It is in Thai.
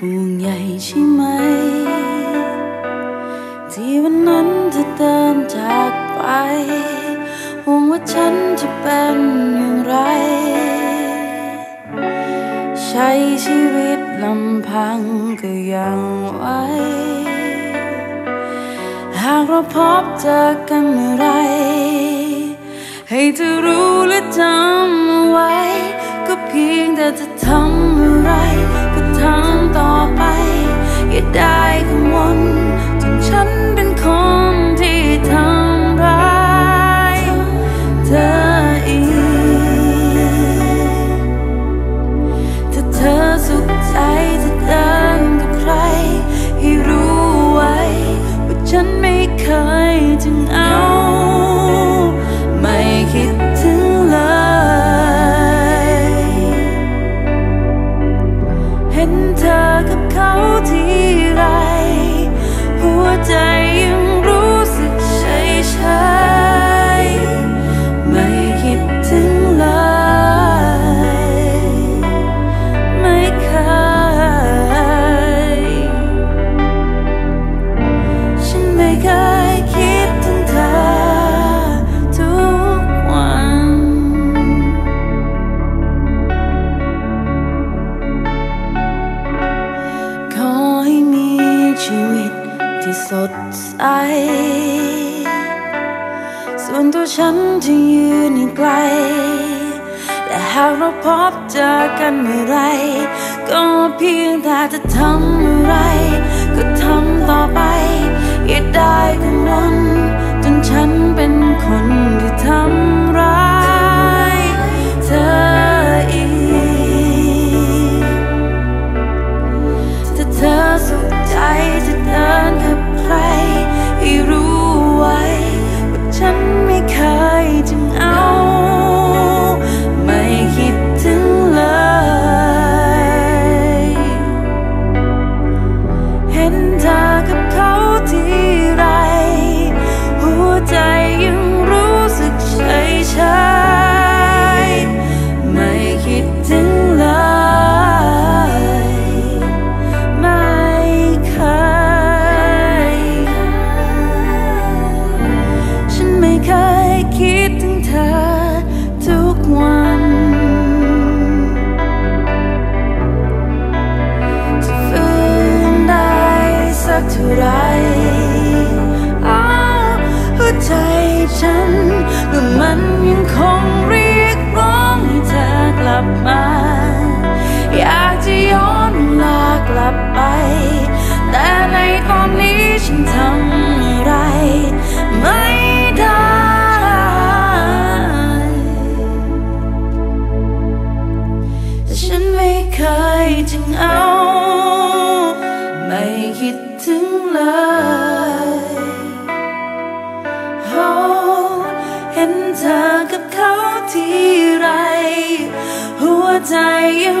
ห่วงใยใช่ไหม ที่วันนั้นเธอเดินจากไปห่วงว่าฉันจะเป็นอย่างไร ใช้ชีวิตลำพังก็ยังไหวหากเราพบเจอกันเมื่อไร ให้เธอรู้และจำเอาไว้ ก็เพียงแต่จะทำอะไร ก็ทำต่อไป อย่าได้กังวล สดใส ส่วนตัวฉันจะยืนให้ไกลและหากเราพบเจอกันเมื่อไร ก็เพียงแต่จะทำอะไร ก็ทำต่อไปอย่าได้กั เคยจึงเอา ไม่คิดถึงเลยโอ้เห็นเธอกับเขาที่ไร หัวใจยัง